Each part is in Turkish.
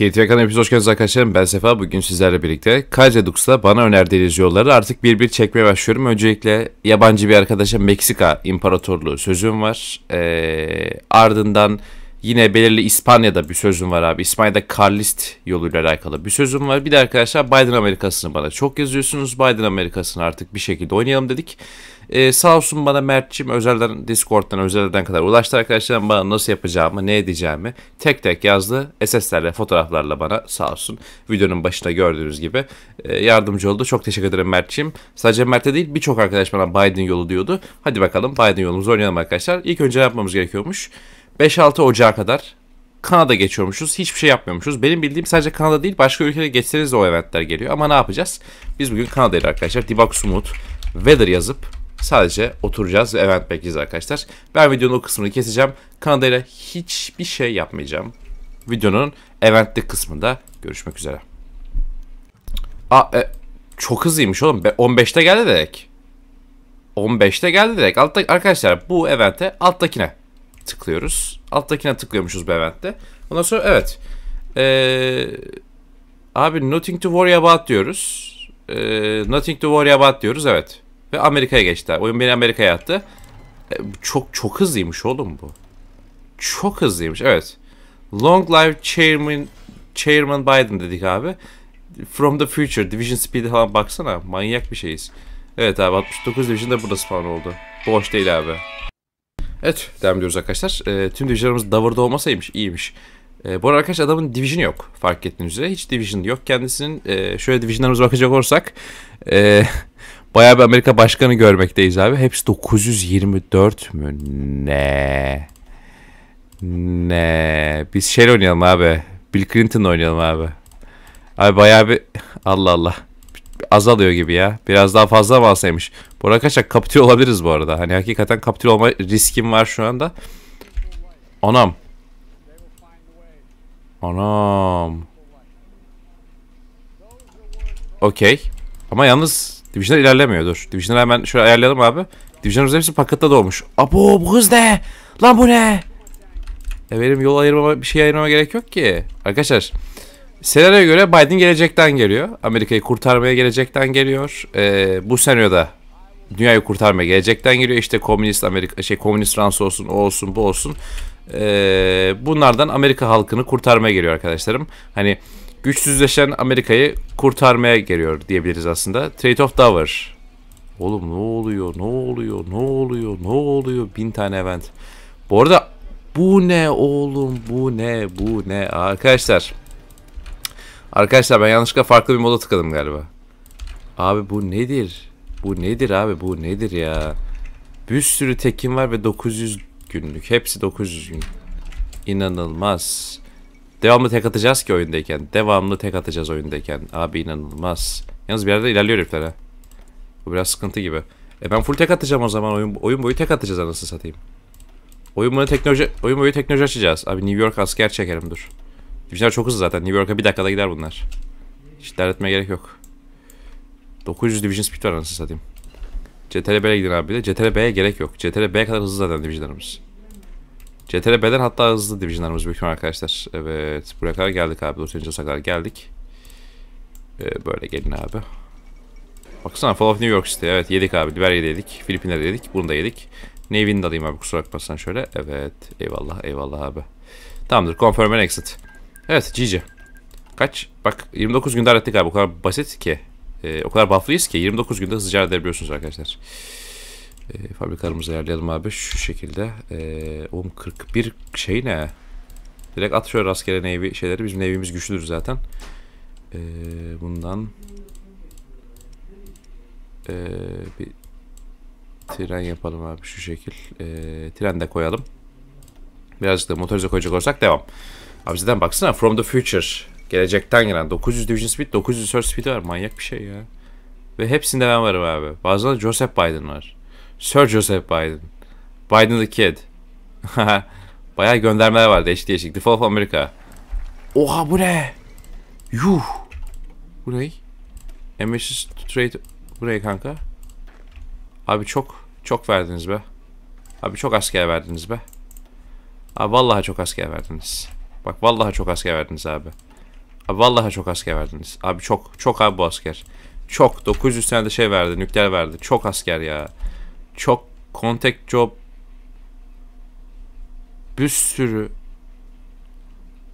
KTV kanalına hepiniz hoş geldiniz arkadaşlarım. Ben Sefa. Bugün sizlerle birlikte Kajadux'ta bana önerdiğiniz yolları artık bir bir çekmeye başlıyorum. Öncelikle yabancı bir arkadaşa Meksika İmparatorluğu sözüm var. Ee, ardından yine belirli İspanya'da bir sözüm var abi. İspanya'da Carlist yoluyla alakalı bir sözüm var. Bir de arkadaşlar Biden Amerikası'nı bana çok yazıyorsunuz. Biden Amerikası'nı artık bir şekilde oynayalım dedik. Ee, sağ olsun bana Mert'cim özelden Discord'dan özelden kadar ulaştı arkadaşlar bana nasıl yapacağımı ne edeceğimi tek tek yazdı. SS'lerle fotoğraflarla bana sağ olsun videonun başında gördüğünüz gibi e, yardımcı oldu. Çok teşekkür ederim Mert'cim. Sadece Mert'e değil birçok arkadaş bana Biden yolu diyordu. Hadi bakalım Biden yolumuzu oynayalım arkadaşlar. İlk önce yapmamız gerekiyormuş? 5-6 Ocağı kadar Kanada geçiyormuşuz. Hiçbir şey yapmıyormuşuz. Benim bildiğim sadece Kanada değil başka ülkelere geçseniz de o eventler geliyor. Ama ne yapacağız? Biz bugün Kanada'yla arkadaşlar Dibak Sumut Weather yazıp Sadece oturacağız ve event bekleyeceğiz arkadaşlar. Ben videonun o kısmını keseceğim. Kanada ile hiçbir şey yapmayacağım. Videonun eventli kısmında görüşmek üzere. Aa, e, çok hızlıymış oğlum. 15'te geldi direkt. 15'te geldi direkt. Altta, arkadaşlar bu evente alttakine tıklıyoruz. Alttakine tıklıyormuşuz bu eventte. Ondan sonra evet. Ee, abi nothing to worry about diyoruz. Ee, nothing to worry about diyoruz evet. Ve Amerika'ya geçtiler. Oyun beni Amerika'ya attı. E, çok çok hızlıymış oğlum bu. Çok hızlıymış evet. Long live chairman Chairman Biden dedik abi. From the future Division Speed'e falan baksana. Manyak bir şeyiz. Evet abi 69 Division da burada spawn oldu. Boş değil abi. Evet devam ediyoruz arkadaşlar. E, tüm divisionlarımız Dover'da olmasaymış iyiymiş. E, bu arada arkadaşlar adamın division yok fark ettiğiniz üzere. Hiç division yok kendisinin. E, şöyle divisionlarımıza bakacak olursak. E, Bayağı bir Amerika başkanı görmekteyiz abi. Hepsi 924 mü? Ne? Ne? Biz şey oynayalım abi. Bill Clinton oynayalım abi. Abi bayağı bir... Allah Allah. Azalıyor gibi ya. Biraz daha fazla mı alsaymış? Bu arkadaşlar kapitül olabiliriz bu arada. Hani hakikaten kapitül olma riskim var şu anda. Anam. Anam. Okey. Ama yalnız Division'lar ilerlemiyor dur. Division'ları hemen şöyle ayarlayalım abi. Division'ımız hepsi pakette doğmuş. Abo bu hız ne? Lan bu ne? E benim yol ayırmama bir şey ayırmama gerek yok ki. Arkadaşlar senaryoya göre Biden gelecekten geliyor. Amerika'yı kurtarmaya gelecekten geliyor. Ee, bu senaryoda dünyayı kurtarmaya gelecekten geliyor. İşte komünist Amerika şey komünist Fransa olsun, o olsun, bu olsun. Ee, bunlardan Amerika halkını kurtarmaya geliyor arkadaşlarım. Hani güçsüzleşen Amerika'yı kurtarmaya geliyor diyebiliriz aslında. Trade of Dover. Oğlum ne oluyor, ne oluyor, ne oluyor, ne oluyor? Bin tane event. Bu arada bu ne oğlum, bu ne, bu ne? Arkadaşlar. Arkadaşlar ben yanlışlıkla farklı bir moda tıkladım galiba. Abi bu nedir? Bu nedir abi, bu nedir ya? Bir sürü tekim var ve 900 günlük. Hepsi 900 gün. İnanılmaz. Devamlı tek atacağız ki oyundayken. Devamlı tek atacağız oyundayken. Abi inanılmaz. Yalnız bir yerde ilerliyor herifler ha. Bu biraz sıkıntı gibi. E ben full tek atacağım o zaman. Oyun, oyun boyu tek atacağız anasını satayım. Oyun boyu teknoloji, oyun boyu teknoloji açacağız. Abi New York asker çekerim dur. Divisionlar çok hızlı zaten. New York'a bir dakikada gider bunlar. Hiç dert etmeye gerek yok. 900 Division Speed var anasını satayım. CTRL gidin abi de. CTRL gerek yok. CTRL kadar hızlı zaten Divisionlarımız. CTRB'den hatta hızlı divisionlarımız büyük arkadaşlar. Evet buraya kadar geldik abi. Los kadar geldik. Ee, böyle gelin abi. Baksana Fall of New York City. Evet yedik abi. Liberya'da yedik. Filipinler'de yedik. Bunu da yedik. Navy'ni de alayım abi kusura bakmasan şöyle. Evet. Eyvallah eyvallah abi. Tamamdır. Confirm and exit. Evet GG. Kaç? Bak 29 günde hallettik abi. O kadar basit ki. Ee, o kadar bufflıyız ki 29 günde hızlıca halledebiliyorsunuz arkadaşlar. E, fabrikalarımızı ayarlayalım abi şu şekilde. E, oğlum 41 şey ne? Direkt at şöyle rastgele navy şeyleri. Bizim navy'miz güçlüdür zaten. E, bundan e, bir tren yapalım abi şu şekil. E, tren de koyalım. Birazcık da motorize koyacak olsak devam. Abi zaten baksana from the future. Gelecekten gelen 900 division speed 900 search speed var. Manyak bir şey ya. Ve hepsinde ben varım abi. Bazen Joseph Biden var. Sir Joseph Biden. Biden the Kid. Bayağı göndermeler var değişik değişik. The Fall of America. Oha bu ne? Yuh. Bu? Ambitious Trade. Bu kanka? Abi çok çok verdiniz be. Abi çok asker verdiniz be. Abi vallahi çok asker verdiniz. Bak vallahi çok asker verdiniz abi. Abi vallahi çok asker verdiniz. Abi çok. Çok abi bu asker. Çok. 900 tane de şey verdi. Nükleer verdi. Çok asker ya. Çok. Contact job. Bir sürü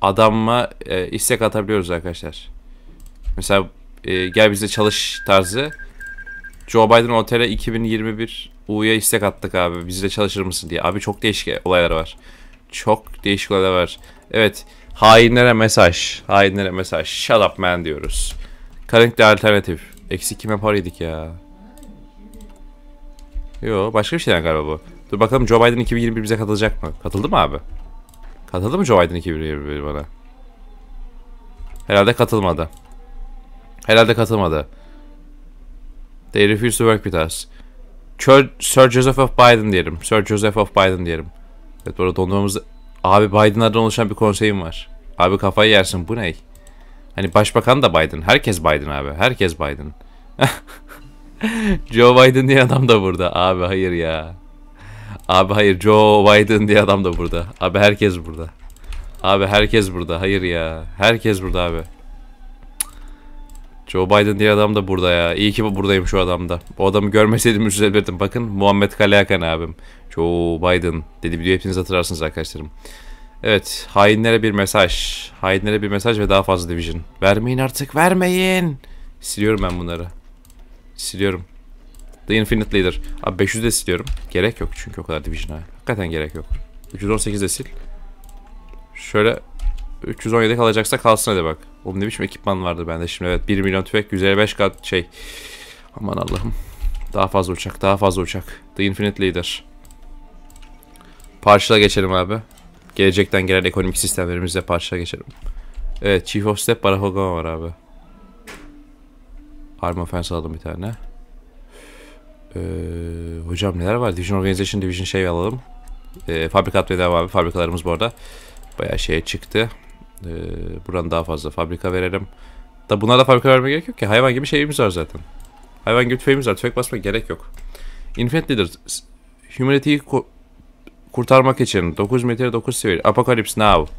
adamma e, istek atabiliyoruz arkadaşlar. Mesela e, gel bize çalış tarzı. Joe Biden otele 2021 U'ya istek attık abi. Bizle çalışır mısın diye. Abi çok değişik olaylar var. Çok değişik olaylar var. Evet. Hainlere mesaj. Hainlere mesaj. Shut up man diyoruz. Currently alternatif. Eksi kime paraydık ya? Yo başka bir şeyden galiba bu. Dur bakalım Joe Biden 2021 bize katılacak mı? Katıldı mı abi? Katıldı mı Joe Biden 2021 bana? Herhalde katılmadı. Herhalde katılmadı. They refuse to work with us. Sir, Joseph of Biden diyelim. Sir Joseph of Biden diyelim. Evet burada dondurmamızda... Abi Biden'lardan oluşan bir konseyim var. Abi kafayı yersin bu ne? Hani başbakan da Biden. Herkes Biden abi. Herkes Biden. Joe Biden diye adam da burada. Abi hayır ya. Abi hayır Joe Biden diye adam da burada. Abi herkes burada. Abi herkes burada. Hayır ya. Herkes burada abi. Joe Biden diye adam da burada ya. İyi ki buradayım şu adamda. O adamı görmeseydim üzülürdüm. Bakın Muhammed Kaleakan abim. Joe Biden dedi video hepiniz hatırlarsınız arkadaşlarım. Evet hainlere bir mesaj. Hainlere bir mesaj ve daha fazla division. Vermeyin artık vermeyin. Siliyorum ben bunları. Siliyorum. The Infinite Leader. Abi 500 de siliyorum. Gerek yok çünkü o kadar division'a. Hakikaten gerek yok. 318 de sil. Şöyle 317 kalacaksa kalsın hadi bak. Oğlum ne biçim ekipman vardı bende şimdi evet 1 milyon tüfek 155 kat şey. Aman Allah'ım. Daha fazla uçak daha fazla uçak. The Infinite Leader. Parçala geçelim abi. Gelecekten gelen ekonomik sistemlerimizle parçala geçelim. Evet Chief of Step Barack Obama var abi. Arm Offense aldım bir tane. Ee, hocam neler var? Division Organization Division şey alalım. Ee, fabrikat ve abi. Fabrikalarımız bu arada. Bayağı şeye çıktı. Ee, buradan daha fazla fabrika verelim. Da buna da fabrika vermeye gerek yok ki. Hayvan gibi şeyimiz var zaten. Hayvan gibi tüfeğimiz var. Tüfek basmaya gerek yok. Infinite Leader. Humanity'yi ku kurtarmak için 9 metre 9 seviye. Apocalypse Now.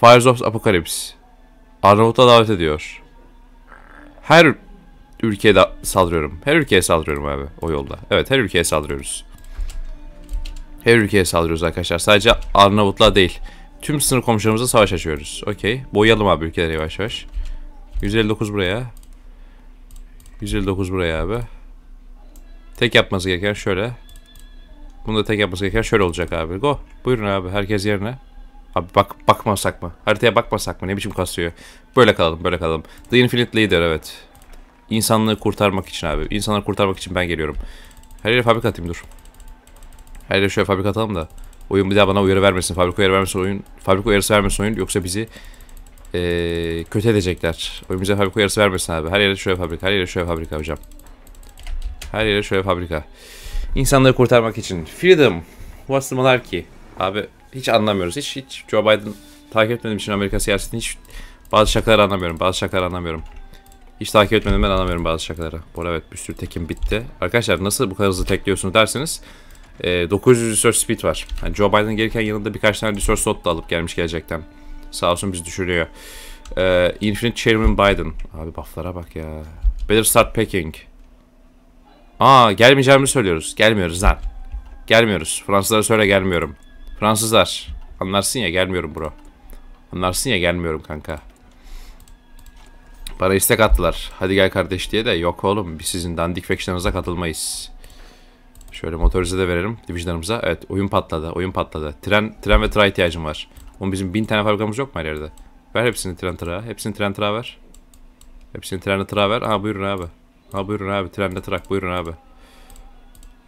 Fires of Apocalypse. Arnavut'a davet ediyor. Her ülkeye da saldırıyorum. Her ülkeye saldırıyorum abi o yolda. Evet her ülkeye saldırıyoruz. Her ülkeye saldırıyoruz arkadaşlar. Sadece Arnavutla değil. Tüm sınır komşularımızla savaş açıyoruz. Okey. Boyayalım abi ülkeleri yavaş yavaş. 159 buraya. 159 buraya abi. Tek yapması gereken şöyle. Bunu da tek yapması gereken şöyle olacak abi. Go. Buyurun abi. Herkes yerine. Abi bak bakmasak mı? Haritaya bakmasak mı? Ne biçim kasıyor? Böyle kalalım, böyle kalalım. The Infinite Leader evet. İnsanlığı kurtarmak için abi. İnsanları kurtarmak için ben geliyorum. Her yere fabrika atayım dur. Her yere şöyle fabrika atalım da. Oyun bir daha bana uyarı vermesin. Fabrika uyarı vermesin oyun. Fabrika uyarısı vermesin oyun. Yoksa bizi ee, kötü edecekler. Oyun bize fabrika uyarısı vermesin abi. Her yere şöyle fabrika. Her yere şöyle fabrika hocam. Her yere şöyle fabrika. İnsanları kurtarmak için. Freedom. What's the monarchy? Abi hiç anlamıyoruz. Hiç hiç Joe Biden takip etmediğim için Amerika siyasetini hiç bazı şakaları anlamıyorum. Bazı şakaları anlamıyorum. Hiç takip etmedim ben anlamıyorum bazı şakaları. Bu arada evet bir sürü tekim bitti. Arkadaşlar nasıl bu kadar hızlı tekliyorsunuz derseniz e, 900 research speed var. Yani Joe Biden gelirken yanında birkaç tane research slot da alıp gelmiş gelecekten. Sağ olsun bizi düşürüyor. E, Infinite Chairman Biden. Abi bufflara bak ya. Better start packing. Aa gelmeyeceğimizi söylüyoruz. Gelmiyoruz lan. Gelmiyoruz. Fransızlara söyle gelmiyorum. Fransızlar. Anlarsın ya gelmiyorum bro. Anlarsın ya gelmiyorum kanka. Para istek attılar. Hadi gel kardeş diye de yok oğlum biz sizin dandik faction'ınıza katılmayız. Şöyle motorize de verelim divisionlarımıza. Evet oyun patladı. Oyun patladı. Tren tren ve tıra ihtiyacım var. Oğlum bizim bin tane fabrikamız yok mu her yerde? Ver hepsini tren tıra. Hepsini tren tıra ver. Hepsini tren tıra ver. Ha buyurun abi. Ha buyurun abi. Trenle trak buyurun abi.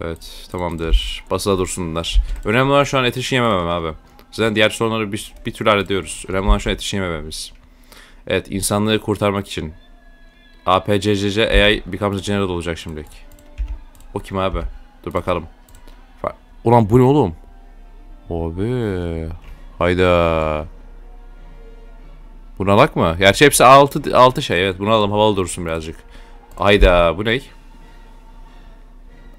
Evet tamamdır. Basıla dursun bunlar. Önemli olan şu an ateşi yememem abi. Zaten diğer sorunları bir, bir türlü hallediyoruz. Önemli olan şu an ateşi yemememiz. Evet insanlığı kurtarmak için. APCCC AI becomes a general olacak şimdilik. O kim abi? Dur bakalım. Ulan bu ne oğlum? Abi. Hayda. Bunu alak mı? Gerçi hepsi 6 6 şey evet. Bunu alalım havalı dursun birazcık. Hayda bu ne?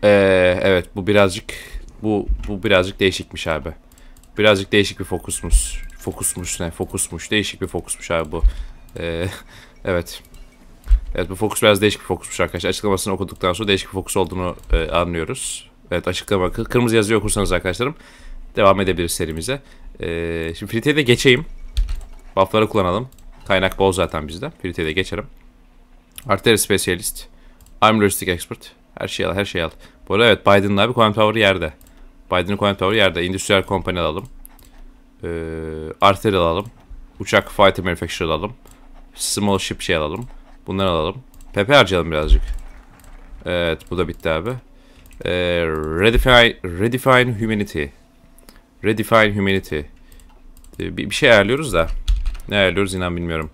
Ee, evet bu birazcık bu bu birazcık değişikmiş abi. Birazcık değişik bir fokusumuz. Fokusmuş ne? Fokusmuş. Değişik bir fokusmuş abi bu. Ee, evet. Evet bu fokus biraz değişik bir fokusmuş arkadaşlar. Açıklamasını okuduktan sonra değişik bir fokus olduğunu e, anlıyoruz. Evet açıklama kı- kırmızı yazıyı okursanız arkadaşlarım devam edebiliriz serimize. Ee, şimdi Frite'ye de geçeyim. Buff'ları kullanalım. Kaynak bol zaten bizde. Frite'ye de geçelim. Arteri Specialist. Arm Logistic Expert. Her şeyi al, her şeyi al. Bu arada evet Biden'ın abi Command Power yerde. Biden'ın Command Power yerde. Endüstriyel Company alalım. Ee, Arteri alalım. Uçak Fighter Manufacturer alalım. Small Ship şey alalım. Bunları alalım. PP harcayalım birazcık. Evet bu da bitti abi. Ee, redefine, redefine Humanity. Redefine Humanity. Ee, bir, bir şey ayarlıyoruz da. Ne ayarlıyoruz inan bilmiyorum.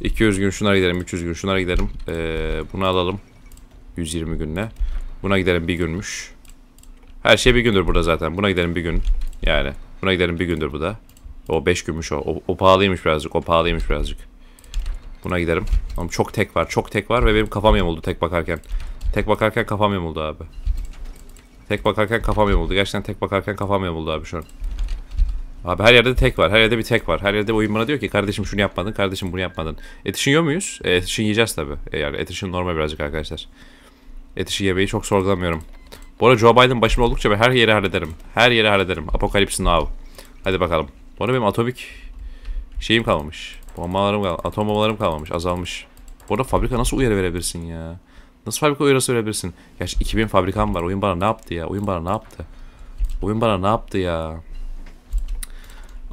200 gün şunlara gidelim, 300 gün şunlara gidelim. Ee, bunu alalım. 120 günle. Buna gidelim bir günmüş. Her şey bir gündür burada zaten. Buna gidelim bir gün. Yani. Buna gidelim bir gündür bu da. O 5 günmüş o. o. O pahalıymış birazcık. O pahalıymış birazcık. Buna gidelim. Ama çok tek var. Çok tek var ve benim kafam yamuldu tek bakarken. Tek bakarken kafam yamuldu abi. Tek bakarken kafam yamuldu. Gerçekten tek bakarken kafam yamuldu abi şu an. Abi her yerde tek var. Her yerde bir tek var. Her yerde oyun bana diyor ki kardeşim şunu yapmadın, kardeşim bunu yapmadın. Et işin yiyor muyuz? E, et işin yiyeceğiz tabi. E, yani et işin normal birazcık arkadaşlar. Et işi yemeyi çok sorgulamıyorum. Bu arada Joe Biden başımda oldukça ben her yeri hallederim. Her yeri hallederim. Apocalypse Now. Hadi bakalım. Bu arada benim atomik şeyim kalmamış. Bombalarım kal atom bombalarım kalmamış. Azalmış. Bu arada fabrika nasıl uyarı verebilirsin ya? Nasıl fabrika uyarısı verebilirsin? Gerçi 2000 fabrikam var. Oyun bana ne yaptı ya? Oyun bana ne yaptı? Oyun bana ne yaptı ya?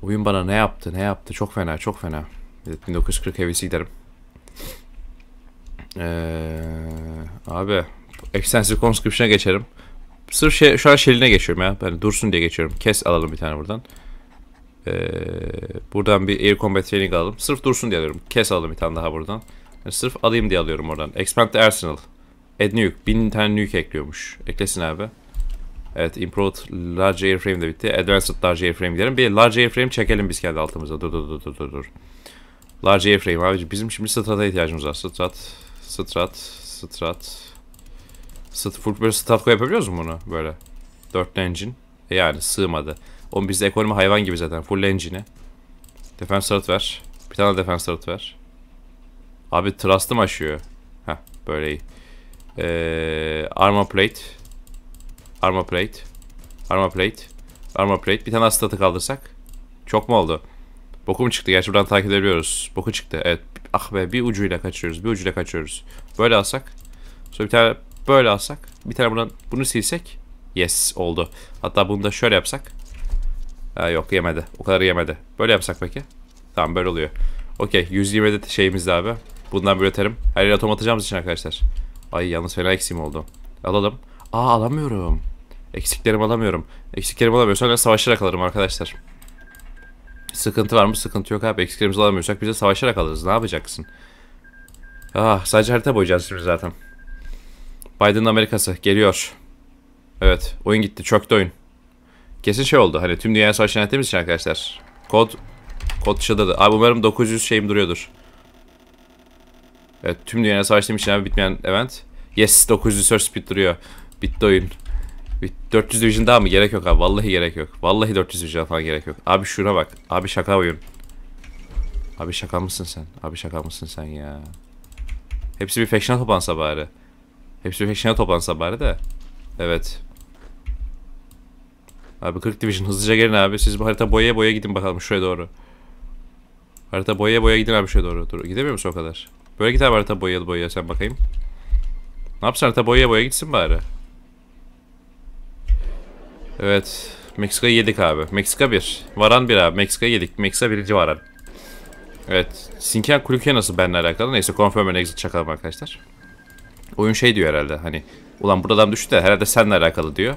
Oyun bana ne yaptı? Ne yaptı? Çok fena, çok fena. Evet, 1940 hevesi giderim. Ee, abi Extensive Conscription'a geçerim. Sırf şey, şu an Shell'ine geçiyorum ya. Ben dursun diye geçiyorum. Kes alalım bir tane buradan. Ee, buradan bir Air Combat Training alalım. Sırf dursun diye alıyorum. Kes alalım bir tane daha buradan. Yani sırf alayım diye alıyorum oradan. Expand the Arsenal. Add nuke. Bin tane nuke ekliyormuş. Eklesin abi. Evet, Improved Large Airframe de bitti. Advanced Large Airframe gidelim. Bir Large Airframe çekelim biz kendi altımıza. Dur dur dur dur dur dur. Large Airframe abi. Bizim şimdi Strat'a ihtiyacımız var. Strat, Strat, Strat. Full böyle Strat yapabiliyoruz mu bunu böyle? Dörtlü engine. E yani sığmadı. Oğlum bizde ekonomi hayvan gibi zaten. Full engine'i. Defense Strat ver. Bir tane Defense Strat ver. Abi Trust'ım aşıyor. Heh böyle iyi. Ee, armor Plate. Armor plate. Armor plate. Armor plate. Bir tane daha statı kaldırsak. Çok mu oldu? Boku çıktı? Gerçi buradan takip edebiliyoruz. Boku çıktı. Evet. Ah be bir ucuyla kaçıyoruz. Bir ucuyla kaçıyoruz. Böyle alsak. Sonra bir tane böyle alsak. Bir tane buradan bunu silsek. Yes oldu. Hatta bunu da şöyle yapsak. Ha, yok yemedi. O kadar yemedi. Böyle yapsak peki. Tamam böyle oluyor. Okey. 120 de şeyimizde abi. Bundan üretelim. Her yere atom atacağımız için arkadaşlar. Ay yalnız fena eksiğim oldu. Alalım. Aa alamıyorum. Eksiklerimi alamıyorum. Eksiklerimi alamıyorsam ben savaşarak alırım arkadaşlar. Sıkıntı var mı? Sıkıntı yok abi. Eksiklerimizi alamıyorsak biz de savaşarak alırız. Ne yapacaksın? Ah sadece harita boyayacağız şimdi zaten. Biden'ın Amerikası geliyor. Evet oyun gitti. Çöktü oyun. Kesin şey oldu. Hani tüm dünyaya savaş yönettiğimiz için arkadaşlar. Kod kod dışıdadır. Abi umarım 900 şeyim duruyordur. Evet tüm dünyaya savaştığım için abi bitmeyen event. Yes 900 search speed duruyor. Bitti oyun. Bit 400 division daha mı? Gerek yok abi. Vallahi gerek yok. Vallahi 400 division falan gerek yok. Abi şuna bak. Abi şaka oyun. Abi şaka mısın sen? Abi şaka mısın sen ya? Hepsi bir faction'a toplansa bari. Hepsi faction'a toplansa bari de. Evet. Abi 40 division hızlıca gelin abi. Siz bu harita boyaya boya gidin bakalım şuraya doğru. Harita boyaya boya gidin abi şuraya doğru. Dur, gidemiyor musun o kadar? Böyle git abi harita boyalı boyaya sen bakayım. Ne yapsın harita boyaya boya gitsin bari. Evet. Meksika'yı yedik abi. Meksika 1. Varan 1 abi. Meksika'yı yedik. Meksika birinci varan. Evet. Sinken Kulüke nasıl benimle alakalı? Neyse confirm and exit çakalım arkadaşlar. Oyun şey diyor herhalde hani. Ulan burada adam düştü de herhalde seninle alakalı diyor.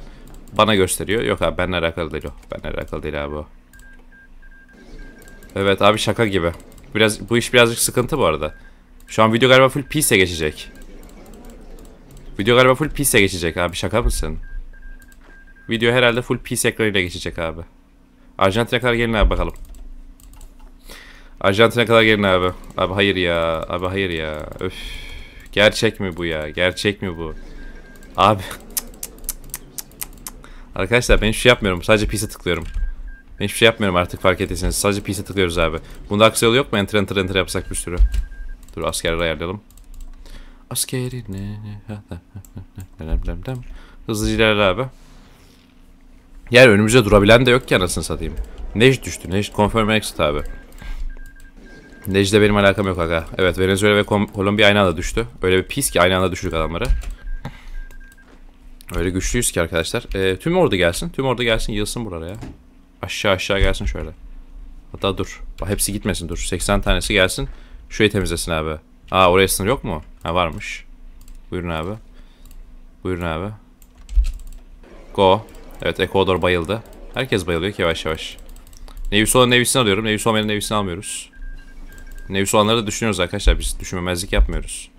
Bana gösteriyor. Yok abi benimle alakalı değil o. Benimle alakalı değil abi o. Evet abi şaka gibi. Biraz bu iş birazcık sıkıntı bu arada. Şu an video galiba full peace'e geçecek. Video galiba full peace'e geçecek abi şaka mısın? Video herhalde full peace ekranıyla geçecek abi. Arjantin'e kadar gelin abi bakalım. Arjantin'e kadar gelin abi. Abi hayır ya. Abi hayır ya. Öf. Gerçek mi bu ya? Gerçek mi bu? Abi. Arkadaşlar ben hiçbir şey yapmıyorum. Sadece peace'e tıklıyorum. Ben hiçbir şey yapmıyorum artık fark ettiyseniz. Sadece PC tıklıyoruz abi. Bunda aksi yolu yok mu? Enter enter enter yapsak bir sürü. Dur askerleri ayarlayalım. Askeri? Hızlıca ilerle abi. Yer önümüzde durabilen de yok ki anasını satayım. Nejd düştü. Nejd confirm exit abi. Nejd'le benim alakam yok aga. Evet Venezuela ve Kolombiya aynı anda düştü. Öyle bir pis ki aynı anda düşürdük adamları. Öyle güçlüyüz ki arkadaşlar. Ee, tüm ordu gelsin. Tüm ordu gelsin yığılsın buralara ya. Aşağı aşağı gelsin şöyle. Hatta dur. Hepsi gitmesin dur. 80 tanesi gelsin. Şurayı temizlesin abi. Aa oraya sınır yok mu? Ha varmış. Buyurun abi. Buyurun abi. Go. Evet Ecuador bayıldı. Herkes bayılıyor ki yavaş yavaş. Nevis olan Nevis'ini alıyorum. Nevis olmayan Nevis'ini almıyoruz. Nevis olanları da düşünüyoruz arkadaşlar. Biz düşünmemezlik yapmıyoruz.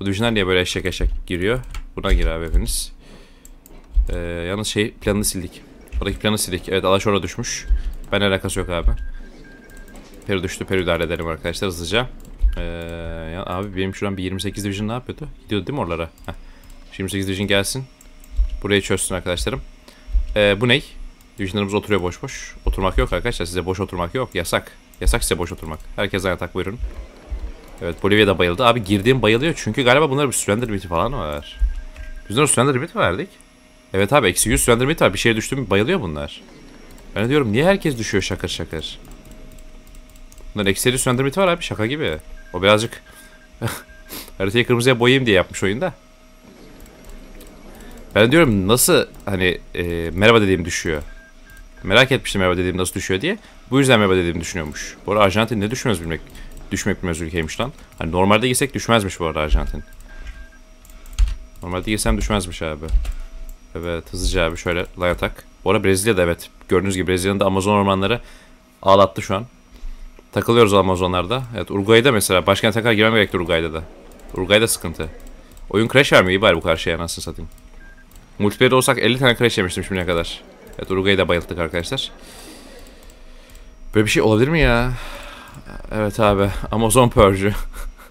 Bu divisionlar niye böyle eşek eşek giriyor? Buna gir abi hepiniz. Ee, yalnız şey planını sildik. Oradaki planı sildik. Evet Alaşora düşmüş. Ben alakası yok abi. Peru düştü. Peru'yu da halledelim arkadaşlar hızlıca. Ee, ya abi benim şu an bir 28 division ne yapıyordu? Gidiyordu değil mi oralara? Heh. 28 division gelsin. Burayı çözsün arkadaşlarım. Ee, bu ney? Divisionlarımız oturuyor boş boş. Oturmak yok arkadaşlar. Size boş oturmak yok. Yasak. Yasak size boş oturmak. Herkes yatak buyurun. Evet Bolivya da bayıldı. Abi girdiğim bayılıyor. Çünkü galiba bunlar bir surrender limiti falan var. Biz onlara surrender limit verdik. Evet abi eksi 100 surrender limit var. Bir şeye düştü mü bayılıyor bunlar. Ben de diyorum niye herkes düşüyor şakır şakır. Bunların eksi 50 surrender limiti var abi şaka gibi. O birazcık haritayı kırmızıya boyayayım diye yapmış oyunda. Ben diyorum nasıl hani e, merhaba dediğim düşüyor. Merak etmiştim merhaba dediğim nasıl düşüyor diye. Bu yüzden merhaba dediğim düşünüyormuş. Bu arada Arjantin ne düşmez bilmek. Düşmek bilmez ülkeymiş lan. Hani normalde girsek düşmezmiş bu arada Arjantin. Normalde girsem düşmezmiş abi. Evet hızlıca abi şöyle lay atak. Bu arada Brezilya'da evet. Gördüğünüz gibi Brezilya'nın da Amazon ormanları ağlattı şu an. Takılıyoruz Amazonlarda. Evet Uruguay'da mesela başkent tekrar girmem gerekti Uruguay'da da. Uruguay'da sıkıntı. Oyun crash vermiyor iyi bari bu karşıya anasını satayım. Multiplayer olsak 50 tane crash yemiştim şimdiye kadar. Evet Uruguay'ı da bayılttık arkadaşlar. Böyle bir şey olabilir mi ya? Evet abi Amazon Purge'ü.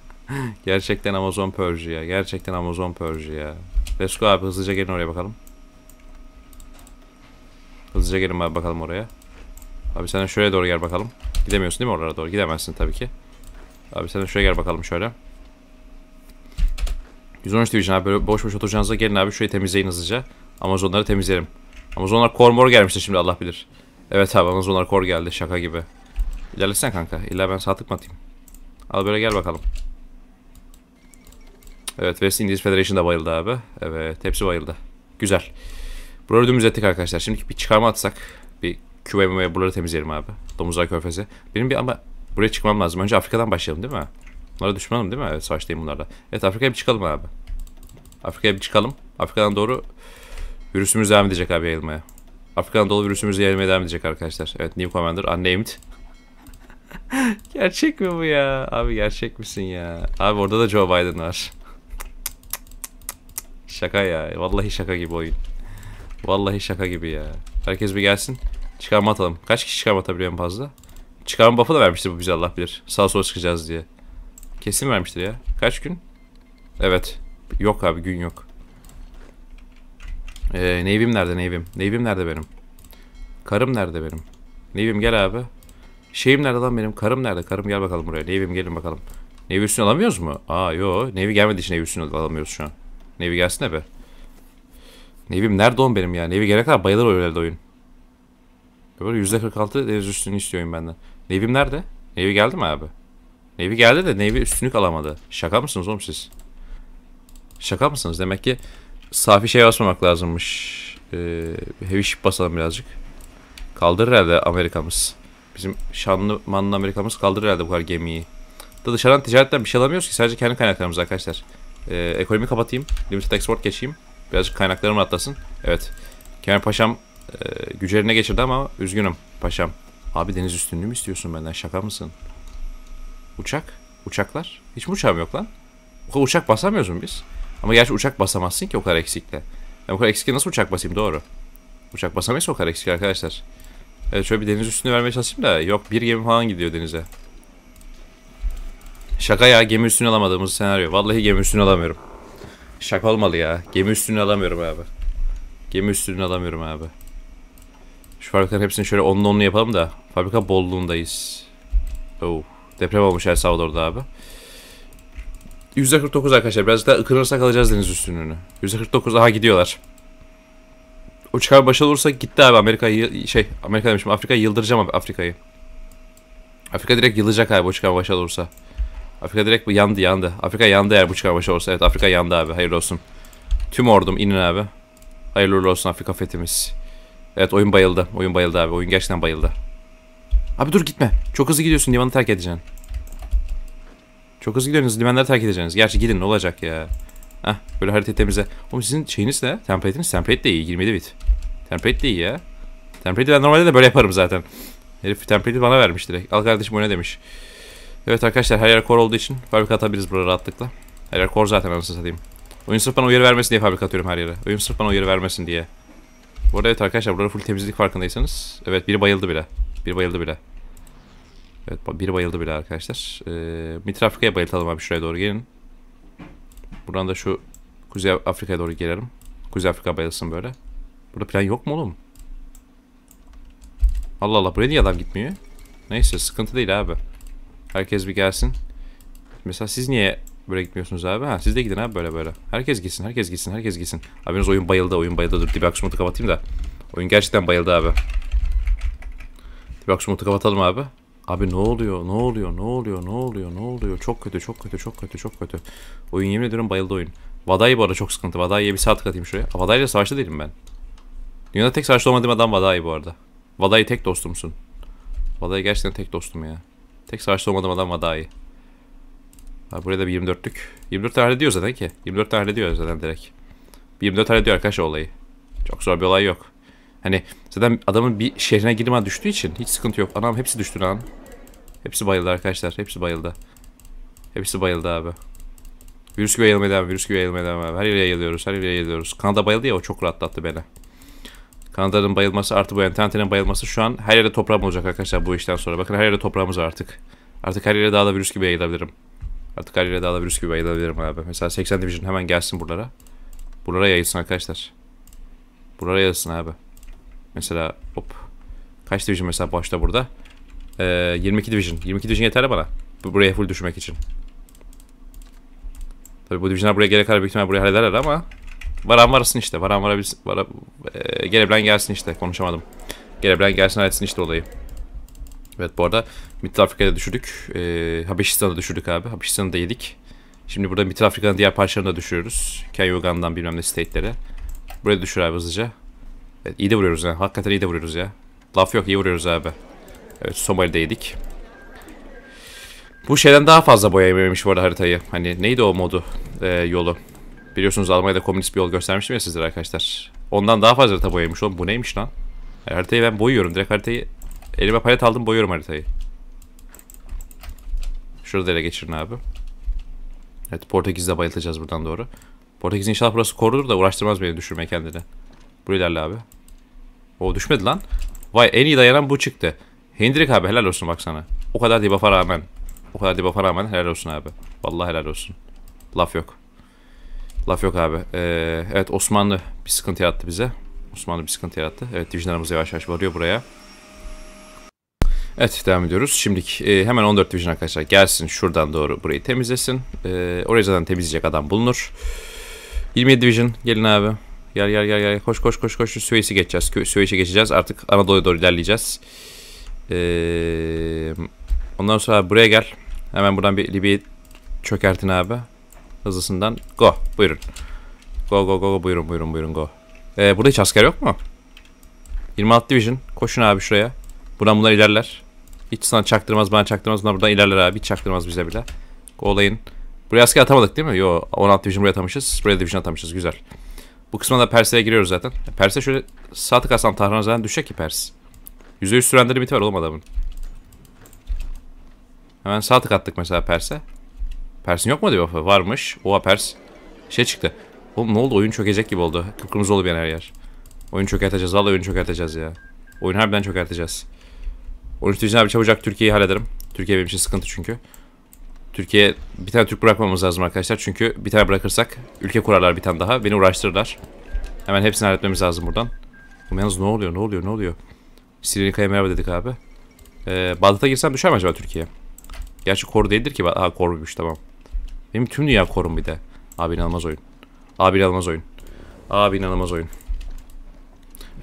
Gerçekten Amazon Purge'ü ya. Gerçekten Amazon Purge'ü ya. Let's abi hızlıca gelin oraya bakalım. Hızlıca gelin abi bakalım oraya. Abi sen şuraya doğru gel bakalım. Gidemiyorsun değil mi oralara doğru? Gidemezsin tabii ki. Abi sen şuraya gel bakalım şöyle. 113 Division abi böyle boş boş oturacağınıza gelin abi şurayı temizleyin hızlıca. Amazonları temizleyelim. Amazonlar kor mor gelmişti şimdi Allah bilir. Evet abi Amazonlar kor geldi şaka gibi. İlerlesene kanka. İlla ben sağ tık mı atayım? Al böyle gel bakalım. Evet West Indies Federation da bayıldı abi. Evet hepsi bayıldı. Güzel. Buraları dümdüz ettik arkadaşlar. Şimdi bir çıkarma atsak. Bir QMM'ye buraları temizleyelim abi. Domuzlar körfezi. Benim bir ama buraya çıkmam lazım. Önce Afrika'dan başlayalım değil mi? Bunlara düşmanım değil mi? Evet savaştayım bunlarla. Evet Afrika'ya bir çıkalım abi. Afrika'ya bir çıkalım. Afrika'dan doğru virüsümüz devam edecek abi yayılmaya. Afrika'dan dolu virüsümüz yayılmaya devam edecek arkadaşlar. Evet New Commander unnamed. gerçek mi bu ya? Abi gerçek misin ya? Abi orada da Joe Biden var. şaka ya. Vallahi şaka gibi oyun. Vallahi şaka gibi ya. Herkes bir gelsin. Çıkarma atalım. Kaç kişi çıkarma atabiliyor en fazla? Çıkarma buff'ı da vermiştir bu bize Allah bilir. Sağ sola çıkacağız diye. Kesin vermiştir ya. Kaç gün? Evet. Yok abi gün yok. Ee, Navy'm nerede Navy'm? Navy'm nerede benim? Karım nerede benim? Navy'm gel abi. Şeyim nerede lan benim? Karım nerede? Karım gel bakalım buraya. Navy'm gelin bakalım. Navy üstünü alamıyoruz mu? Aa yo. Navy gelmediği için Navy üstünü alamıyoruz şu an. Navy gelsin be. Navy'm nerede oğlum benim ya? Navy gelene kadar bayılır öyle oyun. Böyle %46 deniz üstünü istiyor oyun benden. Navy'm nerede? Navy geldi mi abi? Navy geldi de Navy üstünlük alamadı. Şaka mısınız oğlum siz? Şaka mısınız? Demek ki safi şey basmamak lazımmış. Ee, heavy ship basalım birazcık. Kaldırır herhalde Amerikamız. Bizim şanlı manlı Amerikamız kaldırır herhalde bu kadar gemiyi. Da dışarıdan ticaretten bir şey alamıyoruz ki sadece kendi kaynaklarımız arkadaşlar. Ee, ekonomi kapatayım. Limited export geçeyim. Birazcık kaynaklarım atlasın. Evet. Kemal Paşam e, gücü geçirdi ama üzgünüm paşam. Abi deniz üstünlüğü mü istiyorsun benden? Şaka mısın? Uçak? Uçaklar? Hiç mi uçağım yok lan? O kadar uçak basamıyoruz mu biz? Ama gerçi uçak basamazsın ki o kadar eksikle. Ben o kadar eksikle nasıl uçak basayım doğru. Uçak basamayız o kadar eksik arkadaşlar. Evet şöyle bir deniz üstünü vermeye çalışayım da yok bir gemi falan gidiyor denize. Şaka ya gemi üstünü alamadığımız senaryo. Vallahi gemi üstünü alamıyorum. Şaka olmalı ya. Gemi üstünü alamıyorum abi. Gemi üstünü alamıyorum abi. Şu fabrikaların hepsini şöyle onlu onlu yapalım da. Fabrika bolluğundayız. Oh. Deprem olmuş El Salvador'da abi. %49 arkadaşlar. Birazcık daha ıkınırsak alacağız deniz üstünlüğünü. %49 aha gidiyorlar. O çıkar başarılı olursa gitti abi Amerika'yı şey Amerika demişim Afrika'yı yıldıracağım abi Afrika'yı. Afrika direkt yılacak abi bu çıkar başarılı olursa. Afrika direkt yandı yandı. Afrika yandı eğer bu çıkar başarılı olursa. Evet Afrika yandı abi hayırlı olsun. Tüm ordum inin abi. Hayırlı olsun Afrika fethimiz. Evet oyun bayıldı. Oyun bayıldı abi. Oyun gerçekten bayıldı. Abi dur gitme. Çok hızlı gidiyorsun. Limanı terk edeceksin. Çok hızlı gidiyorsunuz. Limanları terk edeceksiniz. Gerçi gidin ne olacak ya. Heh böyle harita temize. Oğlum sizin şeyiniz ne? Template'iniz? Template de iyi. 27 bit. Template de iyi ya. Template'i ben normalde de böyle yaparım zaten. Herif template'i bana vermiş direkt. Al kardeşim o ne demiş. Evet arkadaşlar her yer core olduğu için fabrika atabiliriz burada rahatlıkla. Her yer core zaten anasını satayım. Oyun sırf bana uyarı vermesin diye fabrika atıyorum her yere. Oyun sırf bana uyarı vermesin diye. Bu arada evet arkadaşlar burada full temizlik farkındaysanız. Evet biri bayıldı bile. Biri bayıldı bile. Evet biri bayıldı bile arkadaşlar. Ee, Mitre Afrika'ya bayıltalım abi şuraya doğru gelin. Buradan da şu Kuzey Afrika'ya doğru gelelim. Kuzey Afrika bayılsın böyle. Burada plan yok mu oğlum? Allah Allah buraya niye adam gitmiyor? Neyse sıkıntı değil abi. Herkes bir gelsin. Mesela siz niye böyle gitmiyorsunuz abi? Ha siz de gidin abi böyle böyle. Herkes gitsin, herkes gitsin, herkes gitsin. Abiniz oyun bayıldı, oyun bayıldı. Dur Dibi Aksumut'u kapatayım da. Oyun gerçekten bayıldı abi. Dibi Aksumut'u kapatalım abi. Abi ne oluyor, ne oluyor, ne oluyor, ne oluyor, ne oluyor? Çok kötü, çok kötü, çok kötü, çok kötü. Oyun yemin ediyorum bayıldı oyun. Vadai bu arada çok sıkıntı. Vadai'ye bir saat atayım şuraya. Vadai ile savaşta değilim ben. Dünyada tek savaşta olmadığım adam Vadai bu arada. Vadai tek dostumsun. Vadai gerçekten tek dostum ya. Tek savaşta olmadığım adam Vadai. Abi buraya da bir 24'lük. 24 tane hallediyor zaten ki. 24 tane hallediyor zaten direkt. Bir 24 hallediyor arkadaşlar olayı. Çok zor bir olay yok. Hani zaten adamın bir şehrine girme düştüğü için hiç sıkıntı yok. Anam hepsi düştü lan. Hepsi bayıldı arkadaşlar. Hepsi bayıldı. Hepsi bayıldı abi. Virüs gibi yayılmaya devam. Virüs gibi yayılmaya devam abi. Her yere yayılıyoruz. Her yere yayılıyoruz. Kanada bayıldı ya o çok rahatlattı beni. Kanada'nın bayılması artı bu ententenin bayılması şu an her yere toprağım olacak arkadaşlar bu işten sonra. Bakın her yere toprağımız artık. Artık her yere daha da virüs gibi yayılabilirim. Artık her yere daha da virüs gibi yayılabilirim abi. Mesela 80 Division hemen gelsin buralara. Buralara yayılsın arkadaşlar. Buralara yayılsın abi. Mesela hop. Kaç Division mesela başta burada? Ee, 22 Division. 22 Division yeterli bana. Buraya full düşmek için. Tabi bu Division'lar buraya gelene kadar büyük ihtimal buraya hallederler ama Varan varasın işte. Varan varabilsin. Vara, e, gelebilen gelsin işte. Konuşamadım. Gelebilen gelsin halletsin işte olayı. Evet bu arada Middle Afrika'da düşürdük. E, Habeşistan'da düşürdük abi. Habeşistan'ı yedik. Şimdi burada Middle Afrika'nın diğer parçalarını da düşürüyoruz. Kenya, Uganda'dan bilmem ne state'lere. Buraya düşür abi hızlıca. Evet iyi de vuruyoruz ya. Hakikaten iyi de vuruyoruz ya. Laf yok iyi vuruyoruz abi. Evet Somali'de yedik. Bu şeyden daha fazla boyayamaymış bu arada haritayı. Hani neydi o modu e, yolu? Biliyorsunuz Almanya'da komünist bir yol göstermiştim ya sizlere arkadaşlar. Ondan daha fazla harita boyamış oğlum. Bu neymiş lan? Yani haritayı ben boyuyorum. Direkt haritayı elime palet aldım boyuyorum haritayı. Şurada ele geçirin abi. Evet Portekiz'de bayıltacağız buradan doğru. Portekiz inşallah burası korudur da uğraştırmaz beni düşürme kendini. Buraya ilerle abi. O düşmedi lan. Vay en iyi dayanan bu çıktı. Hendrik abi helal olsun baksana. O kadar debuff'a rağmen. O kadar debuff'a rağmen helal olsun abi. Vallahi helal olsun. Laf yok. Laf yok abi. Ee, evet Osmanlı bir sıkıntı yarattı bize. Osmanlı bir sıkıntı yarattı. Evet divisionlarımız yavaş yavaş varıyor buraya. Evet devam ediyoruz. Şimdi e, hemen 14 division arkadaşlar gelsin şuradan doğru burayı temizlesin. E, orayı zaten temizleyecek adam bulunur. 27 division gelin abi. Gel gel gel gel koş koş koş koş Suez'i geçeceğiz. Suez'i geçeceğiz. Artık Anadolu'ya doğru ilerleyeceğiz. Ee, ondan sonra buraya gel. Hemen buradan bir Libya'yı çökertin abi. Hızlısından. Go. Buyurun. Go go go go. Buyurun buyurun buyurun go. Ee, burada hiç asker yok mu? 26 Division. Koşun abi şuraya. Buradan bunlar ilerler. Hiç sana çaktırmaz bana çaktırmaz. Bunlar buradan ilerler abi. Hiç çaktırmaz bize bile. Olayın. Buraya asker atamadık değil mi? Yo 16 Division buraya atamışız. Buraya Division atamışız. Güzel. Bu kısmına da Pers'e giriyoruz zaten. Pers'e şöyle sağ tık Tahran zaten düşecek ki Pers. %100 sürende limiti var oğlum adamın. Hemen sağ tık attık mesela Pers'e. Pers'in yok mu diyor buff'ı? Varmış. Oha Pers. Şey çıktı. Oğlum ne oldu? Oyun çökecek gibi oldu. Kıpkırmızı oldu bir her yer. Oyun çökerteceğiz. Vallahi oyun çökerteceğiz ya. Oyun harbiden çökerteceğiz. 13 Division abi çabucak Türkiye'yi hallederim. Türkiye benim için sıkıntı çünkü. Türkiye bir tane Türk bırakmamız lazım arkadaşlar. Çünkü bir tane bırakırsak ülke kurarlar bir tane daha. Beni uğraştırırlar. Hemen hepsini halletmemiz lazım buradan. Bu yalnız ne oluyor? Ne oluyor? Ne oluyor? Srilanka'ya merhaba dedik abi. Ee, Bağdat'a girsem düşer mi acaba Türkiye? Gerçi koru değildir ki. Ha koruymuş tamam. Benim tüm dünya korum bir de. Abi inanılmaz oyun. Abi inanılmaz oyun. Abi inanılmaz oyun.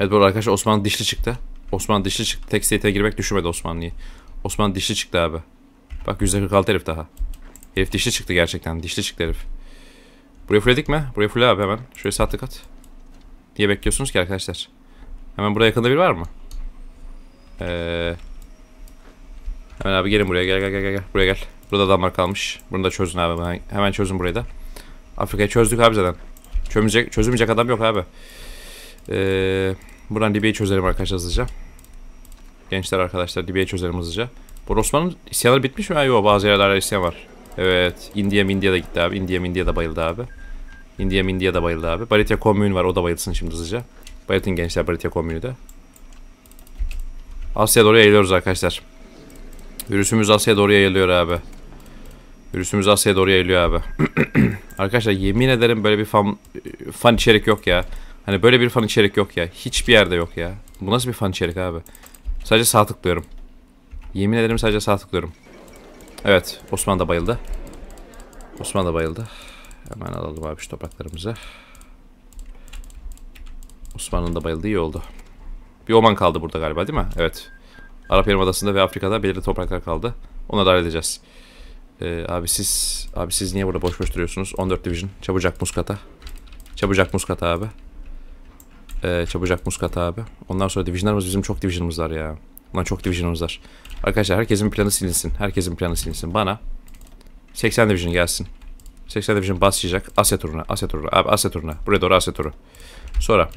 Evet bu arkadaşlar Osmanlı dişli çıktı. Osmanlı dişli çıktı. Tek state'e girmek düşürmedi Osmanlı'yı. Osmanlı dişli çıktı abi. Bak %46 herif daha. Herif dişli çıktı gerçekten. Dişli çıktı herif. Buraya fulledik mi? Buraya fulle abi hemen. Şöyle sağ tık at. Niye bekliyorsunuz ki arkadaşlar? Hemen buraya yakında biri var mı? Eee... Hemen abi gelin buraya gel gel gel gel. Buraya gel. Burada adamlar kalmış. Bunu da çözün abi. Hemen, çözün burayı da. Afrika'yı çözdük abi zaten. Çözmeyecek, çözülmeyecek adam yok abi. Ee, buradan Libya'yı çözelim arkadaşlar hızlıca. Gençler arkadaşlar Libya'yı çözelim hızlıca. Bu Osman'ın isyanları bitmiş mi? Ha, yok bazı yerlerde isyan var. Evet. India India da gitti abi. India India da bayıldı abi. India India da bayıldı abi. Baritya Komün var. O da bayılsın şimdi hızlıca. Bayıltın gençler Baritya Komünü de. Asya'ya doğru yayılıyoruz arkadaşlar. Virüsümüz Asya'ya doğru yayılıyor abi. Virüsümüz Asya'ya doğru yayılıyor abi. Arkadaşlar yemin ederim böyle bir fan, fan içerik yok ya. Hani böyle bir fan içerik yok ya. Hiçbir yerde yok ya. Bu nasıl bir fan içerik abi? Sadece sağ tıklıyorum. Yemin ederim sadece sağ tıklıyorum. Evet Osman da bayıldı. Osman da bayıldı. Hemen alalım abi şu topraklarımızı. Osman'ın da bayıldığı iyi oldu. Bir Oman kaldı burada galiba değil mi? Evet. Arap Yarımadası'nda ve Afrika'da belirli topraklar kaldı. Ona da halledeceğiz. Ee, abi siz abi siz niye burada boş boş duruyorsunuz? 14 Division. Çabucak Muskat'a. Çabucak Muskat'a abi. Ee, çabucak Muskat'a abi. Ondan sonra divisionlarımız bizim çok divisionımız var ya. Ulan çok divisionımız var. Arkadaşlar herkesin planı silinsin. Herkesin planı silinsin. Bana 80 division gelsin. 80 division başlayacak. Asya turuna. Asya turuna. Abi Asya turuna. Buraya doğru Asya turu. Sonra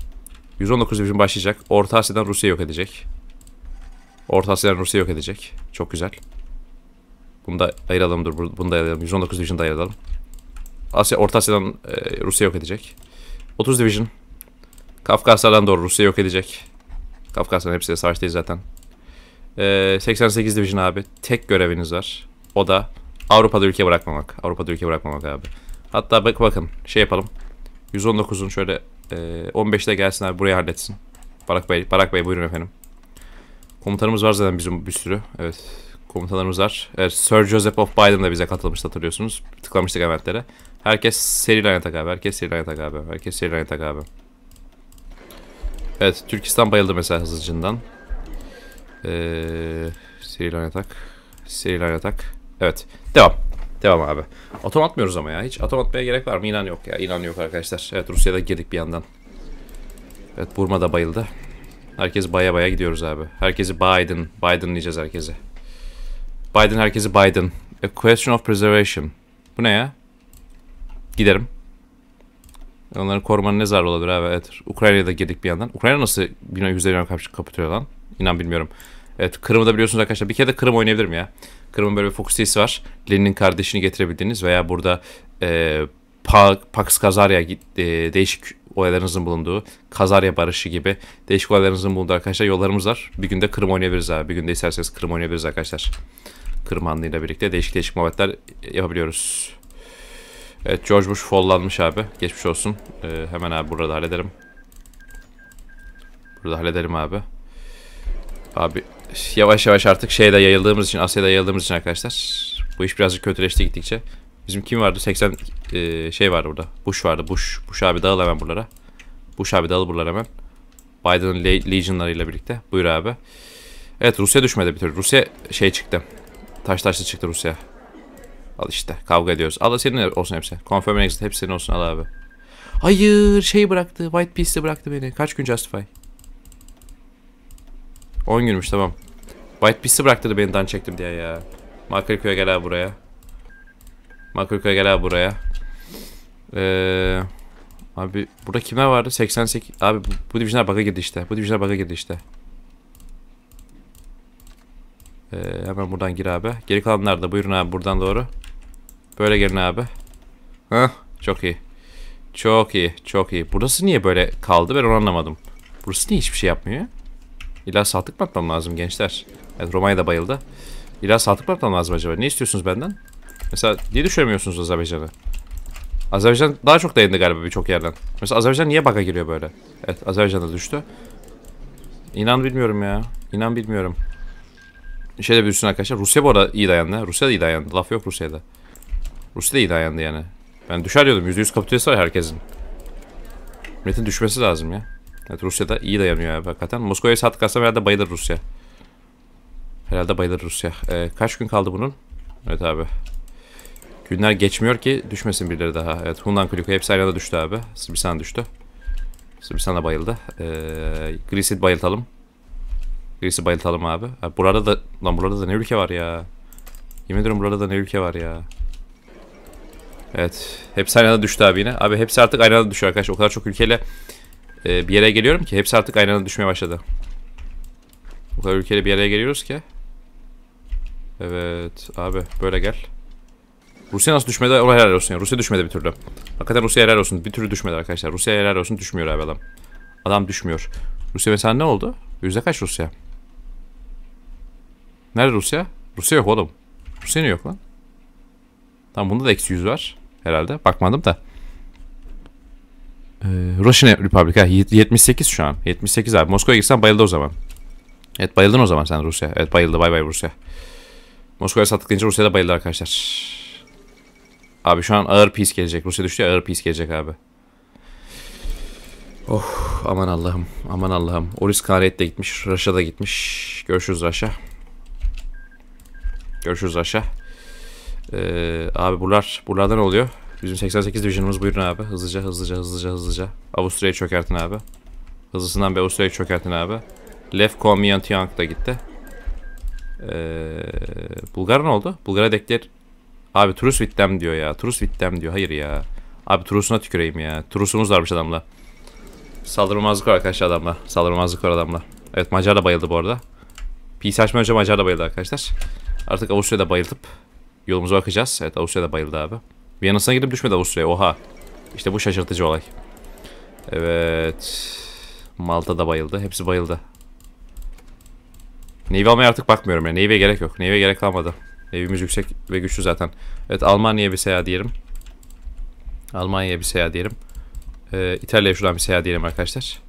119 division başlayacak. Orta Asya'dan Rusya'yı yok edecek. Orta Asya'dan Rusya yok edecek. Çok güzel. Bunu da ayıralım dur. Bunu da ayıralım. 119 Division da ayıralım. Asya, Orta Asya'dan e, Rusya yok edecek. 30 Division. Kafkaslardan doğru Rusya yok edecek. Kafkasların hepsi de savaştayız zaten. E, 88 Division abi. Tek göreviniz var. O da Avrupa'da ülke bırakmamak. Avrupa'da ülke bırakmamak abi. Hatta bak bakın şey yapalım. 119'un şöyle e, 15'te gelsin abi buraya halletsin. Barak Bey, Barak Bey buyurun efendim. Komutanımız var zaten bizim bir sürü. Evet. Komutanlarımız var. Evet, Sir Joseph of Biden de bize katılmıştı hatırlıyorsunuz. Tıklamıştık eventlere. Herkes seri lanet abi. Herkes seri lanet abi. Herkes seri lanet abi. Evet. Türkistan bayıldı mesela hızlıcından. Ee, seri lanet Seri lanet Evet. Devam. Devam abi. Atom atmıyoruz ama ya. Hiç atom atmaya gerek var mı? İnan yok ya. İnan yok arkadaşlar. Evet Rusya'da girdik bir yandan. Evet Burma da bayıldı. Herkes baya baya gidiyoruz abi. Herkesi Biden. Biden diyeceğiz herkese. Biden herkesi Biden. A question of preservation. Bu ne ya? Giderim. Onların korumanın ne zararı olabilir abi? Evet. Ukrayna'ya da girdik bir yandan. Ukrayna nasıl %100 kapatıyor lan? İnan bilmiyorum. Evet Kırım'ı da biliyorsunuz arkadaşlar. Bir kere de Kırım oynayabilirim ya. Kırım'ın böyle bir fokusiyesi var. Lenin'in kardeşini getirebildiğiniz veya burada e, Pax Kazarya e, değişik olaylarınızın bulunduğu, Kazarya Barışı gibi değişik olaylarınızın bulunduğu arkadaşlar yollarımız var. Bir günde Kırım oynayabiliriz abi. Bir günde isterseniz Kırım oynayabiliriz arkadaşlar. Kırım Hanlı'yla birlikte değişik değişik muhabbetler yapabiliyoruz. Evet George Bush follanmış abi. Geçmiş olsun. Ee, hemen abi burada hallederim. Burada hallederim abi. Abi yavaş yavaş artık şeyde yayıldığımız için, Asya'da yayıldığımız için arkadaşlar. Bu iş birazcık kötüleşti gittikçe. Bizim kim vardı? 80 e, şey vardı burada. Bush vardı. Bush. Bush abi dağıl hemen buralara. Bush abi dağıl buralara hemen. Biden'ın le Legion'larıyla birlikte. Buyur abi. Evet Rusya düşmedi bir türlü. Rusya şey çıktı. Taş taşlı çıktı Rusya. Al işte kavga ediyoruz. Al senin olsun hepsi. Confirm exit hepsi senin olsun al abi. Hayır şey bıraktı. White Peace'de bıraktı beni. Kaç gün Justify? 10 günmüş tamam. White Peace'de bıraktı beni dan çektim diye ya. Makriko'ya gel abi buraya. Makriko'ya gel abi buraya. Eee... Abi burada kimler vardı? 88. Abi bu, bu divisionlar bug'a girdi işte. Bu divisionlar bug'a girdi işte. Ee, hemen buradan gir abi. Geri kalanlar da buyurun abi buradan doğru. Böyle gelin abi. Hah çok iyi. Çok iyi. Çok iyi. Burası niye böyle kaldı ben onu anlamadım. Burası niye hiçbir şey yapmıyor? İlla saltık mı atmam lazım gençler? Evet Romanya da bayıldı. İlla saltık mı atmam lazım acaba? Ne istiyorsunuz benden? Mesela niye düşüremiyorsunuz Azerbaycan'ı? Azerbaycan daha çok dayandı galiba birçok yerden. Mesela Azerbaycan niye baka giriyor böyle? Evet Azerbaycan da düştü. İnan bilmiyorum ya. İnan bilmiyorum. Şöyle bir üstüne arkadaşlar. Rusya bu arada iyi dayandı. Rusya da iyi dayandı. Laf yok Rusya'da. Rusya da iyi dayandı yani. Ben düşer diyordum. %100 kapitülesi var herkesin. Milletin düşmesi lazım ya. Evet Rusya da iyi dayanıyor abi hakikaten. Moskova'ya sattık aslında herhalde bayılır Rusya. Herhalde bayılır Rusya. Ee, kaç gün kaldı bunun? Evet abi. Günler geçmiyor ki düşmesin birileri daha. Evet Hundan Kulüko hepsi aynı anda düştü abi. Sırbistan düştü. Sırbistan da bayıldı. Ee, Grisit bayıltalım. Grisit bayıltalım abi. abi. Burada da lan burada da ne ülke var ya. Yemin ediyorum burada da ne ülke var ya. Evet. Hepsi aynı anda düştü abi yine. Abi hepsi artık aynı anda düşüyor arkadaşlar. O kadar çok ülkeyle e, bir yere geliyorum ki hepsi artık aynı anda düşmeye başladı. O kadar ülkeyle bir yere geliyoruz ki. Evet abi böyle gel. Rusya nasıl düşmedi? Ona helal olsun ya. Rusya düşmedi bir türlü. Hakikaten Rusya helal olsun. Bir türlü düşmedi arkadaşlar. Rusya helal olsun düşmüyor abi adam. Adam düşmüyor. Rusya mesela ne oldu? Yüzde kaç Rusya? Nerede Rusya? Rusya yok oğlum. Rusya ne yok lan? Tamam bunda da eksi yüz var. Herhalde. Bakmadım da. Ee, Russian Republic ha. 78 şu an. 78 abi. Moskova'ya gitsen bayıldı o zaman. Evet bayıldın o zaman sen Rusya. Evet bayıldı. Bay bay Rusya. Moskova'ya sattık deyince Rusya'da bayıldı arkadaşlar. Abi şu an ağır peace gelecek. Rusya düştü ya ağır peace gelecek abi. Oh aman Allah'ım. Aman Allah'ım. Oris Karet de gitmiş. Raşa da gitmiş. Görüşürüz Raşa. Görüşürüz Raşa. Ee, abi buralar, buralarda ne oluyor? Bizim 88 division'ımız buyurun abi. Hızlıca hızlıca hızlıca hızlıca. Avusturya'yı çökertin abi. Hızlısından bir Avusturya'yı çökertin abi. Left Komyantiank da gitti. Ee, Bulgar ne oldu? Bulgar'a dekler Abi Turus Vittem diyor ya. Turus Vittem diyor. Hayır ya. Abi Turus'una tüküreyim ya. Turus'umuz varmış adamla. Saldırmamazlık var arkadaşlar adamla. Saldırmamazlık var adamla. Evet Macar da bayıldı bu arada. PC açma önce Macar da bayıldı arkadaşlar. Artık Avusturya'da bayıltıp yolumuza bakacağız. Evet Avusturya'da bayıldı abi. Viyana'sına gidip düşmedi Avusturya. Oha. İşte bu şaşırtıcı olay. Evet. Malta'da bayıldı. Hepsi bayıldı. Navy almaya artık bakmıyorum ya. Navy'e gerek yok. Navy'e gerek kalmadı. Evimiz yüksek ve güçlü zaten. Evet Almanya'ya bir seyahat diyelim. Almanya'ya bir seyahat diyelim. Ee, İtalya'ya şuradan bir seyahat diyelim arkadaşlar.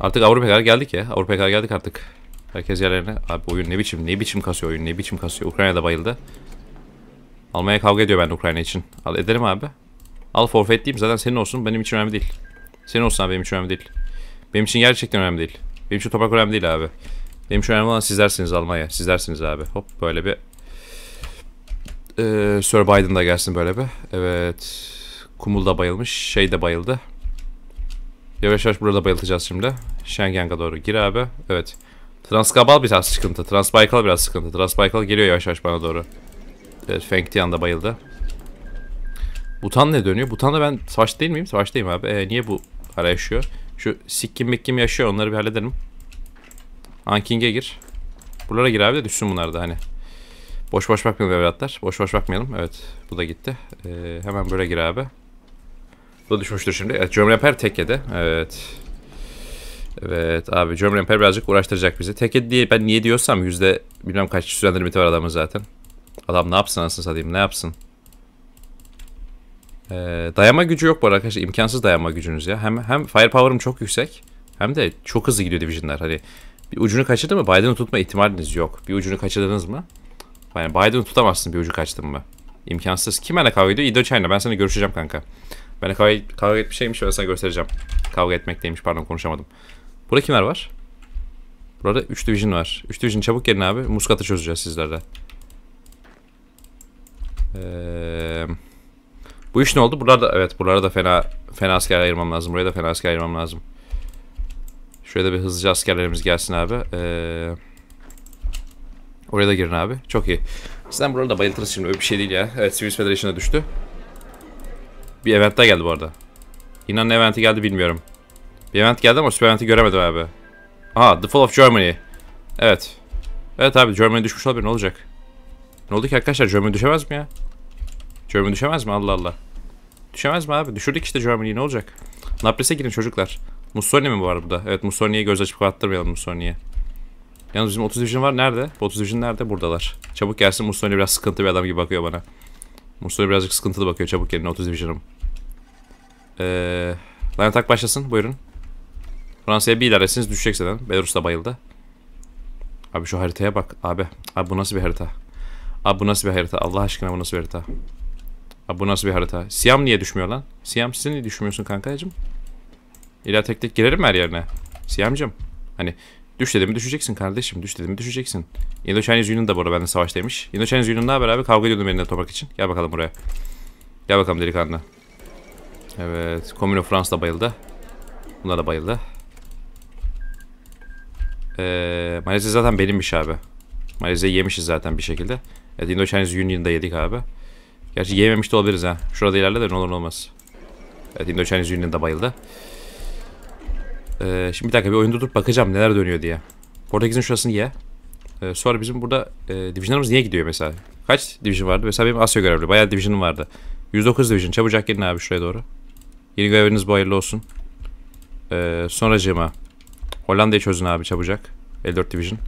Artık Avrupa'ya kadar geldik ya. Avrupa'ya kadar geldik artık. Herkes yerlerine. Abi oyun ne biçim ne biçim kasıyor oyun ne biçim kasıyor. Ukrayna'da bayıldı. Almanya kavga ediyor ben Ukrayna için. Al edelim abi. Al forfeit diyeyim zaten senin olsun benim için önemli değil. Senin olsun abi benim için önemli değil. Benim için gerçekten önemli değil. Benim için toprak önemli değil abi. Benim için önemli olan sizlersiniz Almanya. Sizlersiniz abi. Hop böyle bir ee, Sir Biden da gelsin böyle bir. Evet. Kumul da bayılmış. Şey de bayıldı. Yavaş yavaş burada bayıltacağız şimdi. Şengen'e doğru gir abi. Evet. Transkabal biraz sıkıntı. Transbaykal biraz sıkıntı. Transbaykal geliyor yavaş yavaş bana doğru. Evet Feng Tian da bayıldı. Butan ne dönüyor? Butan'da ben savaş değil miyim? Savaştayım abi. Ee, niye bu ara yaşıyor? Şu Sikkim Mikkim yaşıyor. Onları bir halledelim. Anking'e gir. Buralara gir abi de düşsün bunlar da hani. Boş boş bakmayalım evlatlar. Boş boş bakmayalım. Evet bu da gitti. Ee, hemen böyle gir abi. Bu da düşmüştür şimdi. Evet German Empire tekkede. Evet. Evet abi Empire birazcık uğraştıracak bizi. Tekkede diye ben niye diyorsam yüzde bilmem kaç süren var adamın zaten. Adam ne yapsın anasını satayım ne yapsın. Ee, dayanma gücü yok bu arada arkadaşlar. İmkansız dayanma gücünüz ya. Hem hem firepower'ım çok yüksek. Hem de çok hızlı gidiyor division'lar. Hani bir ucunu kaçırdı mı Biden'ı tutma ihtimaliniz yok. Bir ucunu kaçırdınız mı? Yani Biden'ı tutamazsın bir ucu kaçtın mı? İmkansız. Kim benimle kavga ediyor? İdo China. Ben sana görüşeceğim kanka. Benimle kavga, kavga etmiş şeymiş ben sana göstereceğim. Kavga etmekteymiş pardon konuşamadım. Burada kimler var? Burada 3 division var. 3 division çabuk gelin abi. Muskat'ı çözeceğiz sizlerle. Ee, bu iş ne oldu? Buralarda evet buralara da fena fena asker ayırmam lazım. Buraya da fena asker ayırmam lazım. Da bir hızlıca askerlerimiz gelsin abi. Eee Oraya da girin abi. Çok iyi. Sizden burada da bayıltırız şimdi. Öyle bir şey değil ya. Evet Swiss Federation'a düştü. Bir event daha geldi bu arada. İnan eventi geldi bilmiyorum. Bir event geldi ama süper eventi göremedim abi. Aha The Fall of Germany. Evet. Evet abi Germany düşmüş olabilir ne olacak? Ne oldu ki arkadaşlar Germany düşemez mi ya? Germany düşemez mi Allah Allah. Düşemez mi abi? Düşürdük işte Germany'yi ne olacak? Naples'e girin çocuklar. Mussolini mi var burada? Evet Mussolini'ye göz açıp kapattırmayalım Mussolini'ye. Yalnız bizim 30 Division var. Nerede? Bu 30 Division nerede? Buradalar. Çabuk gelsin. Mussolini biraz sıkıntı bir adam gibi bakıyor bana. Mussolini birazcık sıkıntılı bakıyor. Çabuk gelin 30 Division'ım. Ee, line attack başlasın. Buyurun. Fransa'ya bir ileresiniz düşecek zaten. Belarus da bayıldı. Abi şu haritaya bak abi. Abi bu nasıl bir harita? Abi bu nasıl bir harita? Allah aşkına bu nasıl bir harita? Abi bu nasıl bir harita? Siyam niye düşmüyor lan? Siyam sen niye düşmüyorsun kankacığım? İlla tek tek girerim her yerine. Siyamcım. Hani düş dedim düşeceksin kardeşim. Düş dedim düşeceksin. Indo-Chinese Union da bu arada bende savaştaymış. Indo-Chinese Union ne haber abi? Kavga ediyordum benimle topak için. Gel bakalım buraya. Gel bakalım delikanlı. Evet. Komüno Fransa da bayıldı. Bunlar da bayıldı. Ee, Malezya zaten benimmiş abi. Malezya'yı yemişiz zaten bir şekilde. Evet Indo-Chinese Union'da yedik abi. Gerçi yememiş de olabiliriz ha. Şurada ilerle de ne olur ne olmaz. Evet Indo-Chinese Union'da bayıldı. Ee, şimdi bir dakika bir oyunda dur bakacağım neler dönüyor diye. Portekiz'in şurasını ye. Ee, sonra bizim burada e, divisionlarımız niye gidiyor mesela? Kaç division vardı? Mesela benim Asya görevli. Bayağı division'ım vardı. 109 division. Çabucak gelin abi şuraya doğru. Yeni göreviniz bu hayırlı olsun. Ee, sonracığıma Hollanda'yı çözün abi çabucak. 54 division.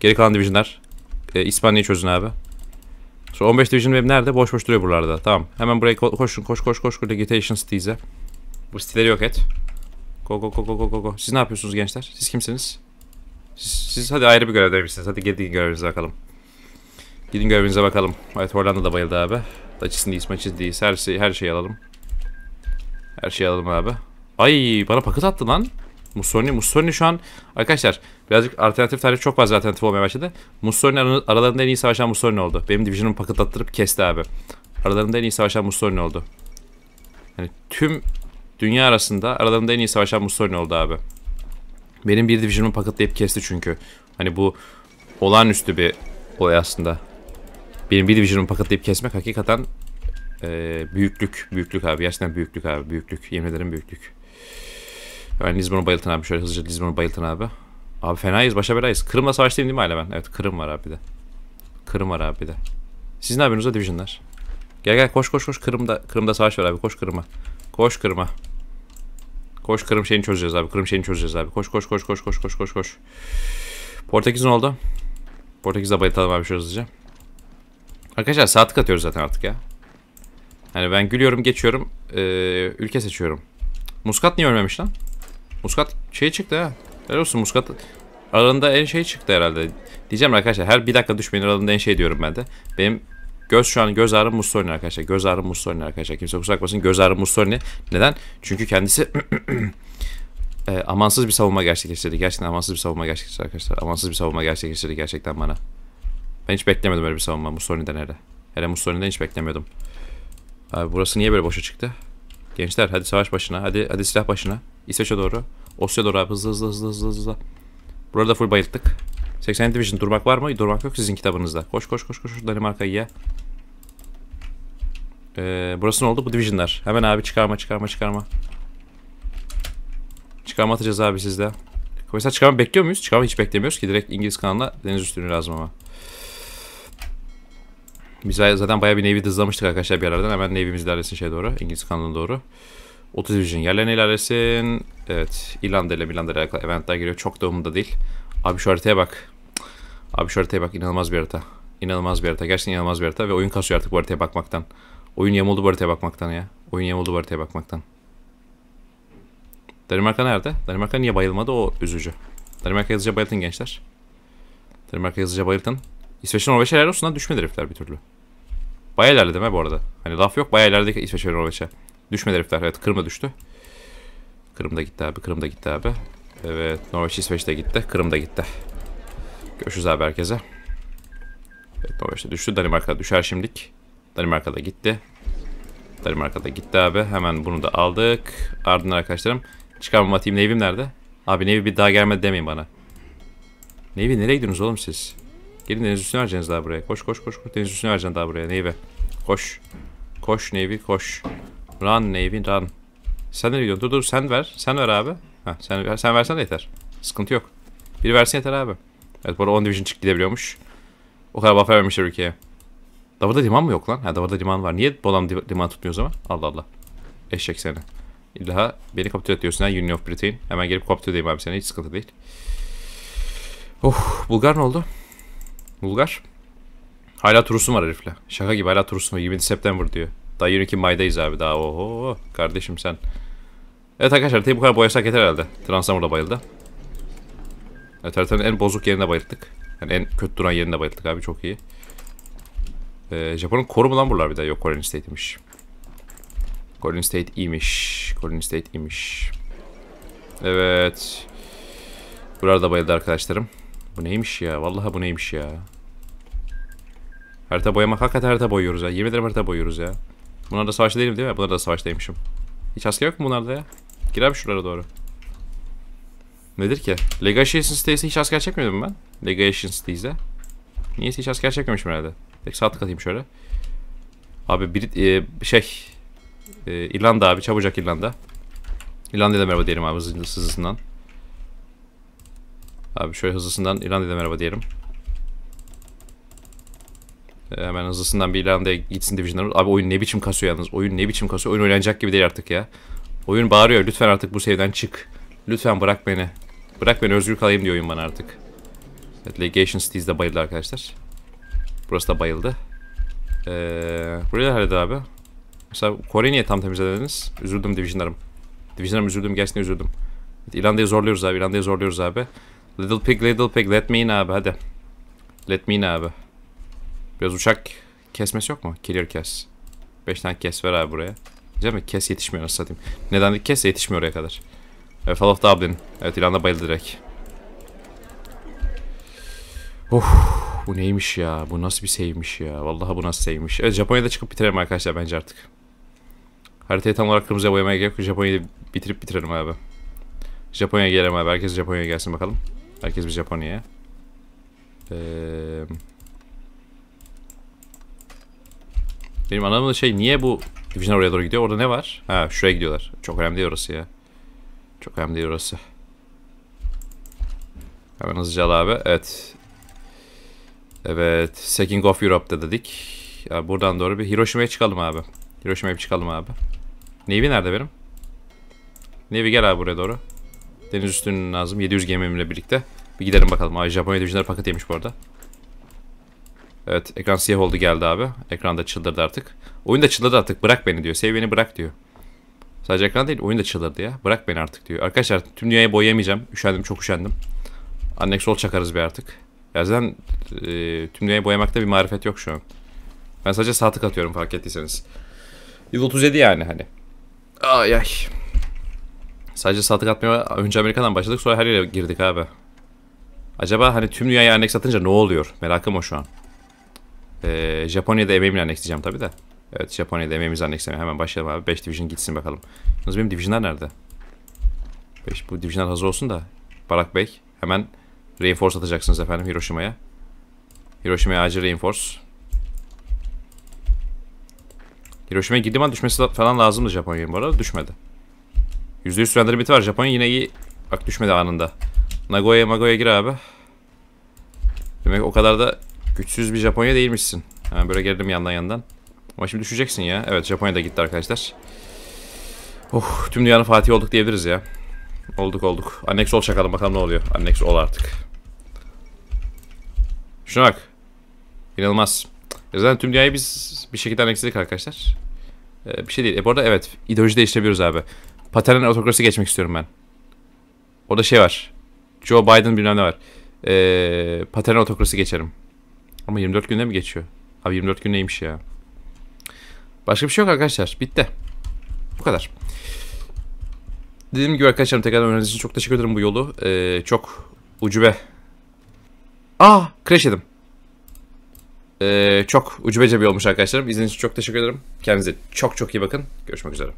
Geri kalan divisionlar e, İspanya'yı çözün abi. Sonra 15 division benim nerede? Boş boş duruyor buralarda. Tamam. Hemen buraya ko- koşun koş koş koş. Legitation Cities'e. Bu siteleri yok et. Go go go go go go go. Siz ne yapıyorsunuz gençler? Siz kimsiniz? Siz, siz hadi ayrı bir görevdeymişsiniz. Hadi gidin görevinize bakalım. Gidin görevinize bakalım. Evet Hollanda da bayıldı abi. Daçisiniz, maçisiniz. Her, şey, her şeyi alalım. Her şeyi alalım abi. Ay bana paket attı lan. Mussolini, Mussolini şu an arkadaşlar birazcık alternatif tarih çok fazla alternatif olmaya başladı. Mussolini ar- aralarında en iyi savaşan Mussolini oldu. Benim divisionumu paket attırıp kesti abi. Aralarında en iyi savaşan Mussolini oldu. Yani tüm dünya arasında aralarında en iyi savaşan Mussolini oldu abi. Benim bir divisionumu paketlayıp kesti çünkü. Hani bu olağanüstü bir olay aslında. Benim bir divisionumu paketlayıp kesmek hakikaten e, büyüklük. Büyüklük abi. Gerçekten büyüklük abi. Büyüklük. Yemin ederim büyüklük. Ben Lizbon'u bayıltın abi. Şöyle hızlıca Lizbon'u bayıltın abi. Abi fenayız. Başa belayız. Kırım'la savaştayım değil mi hala ben? Evet Kırım var abi de. Kırım var abi de. Siz ne yapıyorsunuz da divisionlar? Gel gel koş koş koş. Kırım'da, Kırım'da savaş var abi. Koş Kırım'a. Koş Kırım'a. Koş Kırım şeyini çözeceğiz abi. Kırım şeyini çözeceğiz abi. Koş koş koş koş koş koş koş koş. Portekiz ne oldu? Portekiz'de bayıltalım abi şöyle hızlıca. Arkadaşlar saatlik atıyoruz zaten artık ya. Hani ben gülüyorum geçiyorum. Ee, ülke seçiyorum. Muskat niye ölmemiş lan? Muskat şey çıktı ha. Helal olsun Muskat. Aralarında en şey çıktı herhalde. Diyeceğim arkadaşlar her bir dakika düşmeyin aralarında en şey diyorum ben de. Benim göz şu an göz ağrım Mussolini arkadaşlar. Göz ağrım Mussolini arkadaşlar. Kimse kusura bakmasın göz ağrım Mussolini. Neden? Çünkü kendisi e, amansız bir savunma gerçekleştirdi. Gerçekten amansız bir savunma gerçekleştirdi arkadaşlar. Amansız bir savunma gerçekleştirdi gerçekten bana. Ben hiç beklemedim öyle bir savunma Mussolini'den hele. Hele Mussolini'den hiç beklemiyordum. Abi burası niye böyle boşa çıktı? Gençler hadi savaş başına. Hadi hadi silah başına. İsveç'e doğru. Osya doğru abi hızlı hızlı hızlı hızlı hızlı. Burada full bayılttık. 80 Division durmak var mı? Durmak yok sizin kitabınızda. Koş koş koş koş Danimarka'yı ye. Ee, burası ne oldu? Bu Division'lar. Hemen abi çıkarma çıkarma çıkarma. Çıkarma atacağız abi sizde. Mesela çıkarma bekliyor muyuz? Çıkarma hiç beklemiyoruz ki. Direkt İngiliz kanalına deniz üstünü lazım ama. Biz zaten bayağı bir Navy hızlamıştık arkadaşlar bir aradan. Hemen Navy'miz ilerlesin şey doğru. İngiliz kanalına doğru. 30 Division yerlerine ilerlesin. Evet. İrlanda ile Milan'da ile alakalı eventler geliyor. Çok da umurumda değil. Abi şu haritaya bak. Abi şu haritaya bak. İnanılmaz bir harita. İnanılmaz bir harita. Gerçekten inanılmaz bir harita. Ve oyun kasıyor artık bu haritaya bakmaktan. Oyun yamuldu bu haritaya bakmaktan ya. Oyun yamuldu bu haritaya bakmaktan. Danimarka nerede? Danimarka niye bayılmadı o üzücü. Danimarka hızlıca bayıltın gençler. Danimarka hızlıca bayıltın. İsveç'in Norveç'e helal olsun lan düşmedi herifler bir türlü. Bayağı ilerledi mi bu arada? Hani laf yok bayağı ilerledi İsveç ve Norveç'e. Düşmedi herifler. Evet Kırım'a düştü. Kırım'da gitti abi. Kırım'da gitti abi. Evet Norveç İsveç'te gitti. Kırım'da gitti. Görüşürüz abi herkese. Evet Norveç'te düştü. Danimarka düşer şimdilik. Danimarka'da gitti. Danimarka'da gitti abi. Hemen bunu da aldık. Ardından arkadaşlarım. Çıkarmam atayım. Navy'm nerede? Abi Navy bir daha gelmedi demeyin bana. Navy nereye gidiyorsunuz oğlum siz? Gelin deniz üstüne vereceksiniz daha buraya. Koş koş koş koş. Deniz üstüne vereceksin daha buraya. Navy. Koş. Koş Navy koş. Run Navy run. Sen nereye gidiyorsun? Dur dur sen ver. Sen ver abi. Ha, sen, sen versen de yeter. Sıkıntı yok. Biri versin yeter abi. Evet bu arada 10 division çık gidebiliyormuş. O kadar buff vermemişler ülkeye. Davada liman mı yok lan? Ha davada liman var. Niye bu adam liman tutmuyor o zaman? Allah Allah. Eşek seni. İlla beni kapitüle et diyorsun ha Union of Britain. Hemen gelip kapitüle edeyim abi seni. Hiç sıkıntı değil. Oh Bulgar ne oldu? Bulgar. Hala turusum var herifle. Şaka gibi hala turusum var. 20 September diyor. Daha 22 May'dayız abi daha oho. Kardeşim sen. Evet arkadaşlar haritayı bu kadar boyasak yeter herhalde. Transformer da bayıldı. Evet haritanın en bozuk yerine bayıldık. Yani en kötü duran yerine bayıldık abi çok iyi. Ee, Japon'un koru mu lan buralar bir de? Yok Korean State'miş. Korean State iyiymiş. Korean State iyiymiş. Evet. Buralar da bayıldı arkadaşlarım. Bu neymiş ya? Vallahi bu neymiş ya? Harita boyamak hakikaten harita boyuyoruz ya. Yemin ederim harita boyuyoruz ya. Bunlar da savaşta değilim değil mi? Bunlar da savaştaymışım. Hiç asker yok mu bunlarda ya? Gir abi şuralara doğru. Nedir ki? Legation States'e hiç asker çekmedim ben. Legation States'e. Niyeyse hiç asker çekmemişim herhalde. Tek sağ tık atayım şöyle. Abi bir e, şey e, İrlanda abi çabucak İrlanda. İrlanda'ya da merhaba diyelim abi hızlı, hızlısından. Abi şöyle hızlısından İrlanda'ya da merhaba diyelim. E, hemen hızlısından bir İrlanda'ya gitsin divisionlarımız. Abi oyun ne biçim kasıyor yalnız. Oyun ne biçim kasıyor. Oyun oynanacak gibi değil artık ya. Oyun bağırıyor. Lütfen artık bu sevden çık. Lütfen bırak beni. Bırak beni özgür kalayım diyor oyun bana artık. Evet, Legation de bayıldı arkadaşlar. Burası da bayıldı. Ee, burayı da halledin abi. Mesela Kore'yi niye tam temizlediniz? Üzüldüm divisionlarım. Divisionlarım üzüldüm. Gerçekten üzüldüm. Evet, İrlanda'yı zorluyoruz abi. İrlanda'yı zorluyoruz abi. Little Pig, Little Pig. Let me in abi hadi. Let me in abi. Biraz uçak kesmesi yok mu? Killer kes. 5 tane kes ver abi buraya. Değil mi? Kes yetişmiyor nasıl satayım. Neden kes yetişmiyor oraya kadar. Evet, Fall of Dublin. Evet İrlanda bayıldı direkt. Of, bu neymiş ya? Bu nasıl bir save'miş ya? Vallahi bu nasıl save'miş. Evet Japonya'da çıkıp bitirelim arkadaşlar bence artık. Haritayı tam olarak kırmızıya boyamaya gerek yok. Japonya'yı bitirip bitirelim abi. Japonya'ya gelelim abi. Herkes Japonya'ya gelsin bakalım. Herkes bir Japonya'ya. Ee... Benim anladığım şey niye bu Division oraya doğru gidiyor? Orada ne var? Ha şuraya gidiyorlar. Çok önemli değil orası ya. Çok önemli değil orası. Hemen hızlıca al abi. Evet. Evet. Second of Europe'da dedik. Ya buradan doğru bir Hiroşima'ya çıkalım abi. Hiroşima'ya çıkalım abi. Navy nerede benim? Navy gel abi buraya doğru. Deniz üstünün lazım. 700 gemimle birlikte. Bir gidelim bakalım. Abi Japonya Division'ları paket yemiş bu arada. Evet ekran siyah oldu geldi abi. Ekran da çıldırdı artık. Oyun da çıldırdı artık. Bırak beni diyor. Sev beni bırak diyor. Sadece ekran değil oyun da çıldırdı ya. Bırak beni artık diyor. Arkadaşlar tüm dünyayı boyayamayacağım. Üşendim çok üşendim. Annex sol çakarız bir artık. Ya zaten e, tüm dünyayı boyamakta bir marifet yok şu an. Ben sadece sağ atıyorum fark ettiyseniz. Yıl 37 yani hani. Ay ay. Sadece sağ tık atmaya önce Amerika'dan başladık sonra her yere girdik abi. Acaba hani tüm dünyayı annex atınca ne oluyor? Merakım o şu an. Ee, Japonya'da emeğimle annexleyeceğim tabi de. Evet Japonya'da emeğimizi annexlemeye hemen başlayalım abi. 5 division gitsin bakalım. Yalnız benim divisionlar nerede? 5 bu divisionlar hazır olsun da. Barak Bey hemen reinforce atacaksınız efendim Hiroşima'ya. Hiroşima'ya acil reinforce. Hiroşima'ya an düşmesi falan lazımdı Japonya'nın bu arada düşmedi. %100 sürendir limiti var. Japonya yine iyi. Bak düşmedi anında. Nagoya Magoya gir abi. Demek o kadar da güçsüz bir Japonya değilmişsin. Hemen böyle geldim yandan yandan. Ama şimdi düşeceksin ya. Evet Japonya da gitti arkadaşlar. Oh tüm dünyanın Fatih olduk diyebiliriz ya. Olduk olduk. Annex ol çakalım bakalım ne oluyor. Annex ol artık. Şuna bak. İnanılmaz. Ya zaten tüm dünyayı biz bir şekilde annexledik arkadaşlar. Ee, bir şey değil. E bu arada evet ideoloji değiştirebiliyoruz abi. Paternal otokrasi geçmek istiyorum ben. Orada şey var. Joe Biden bilmem ne var. Ee, paternal otokrasi geçerim. Ama 24 günde mi geçiyor? Abi 24 gün neymiş ya? Başka bir şey yok arkadaşlar. Bitti. Bu kadar. Dediğim gibi arkadaşlarım tekrar öneriniz için çok teşekkür ederim bu yolu. Ee, çok ucube. Aa, crash yedim. Ee, çok ucubece bir olmuş arkadaşlarım. İzlediğiniz için çok teşekkür ederim. Kendinize çok çok iyi bakın. Görüşmek üzere.